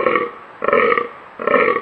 Uh, uh, uh.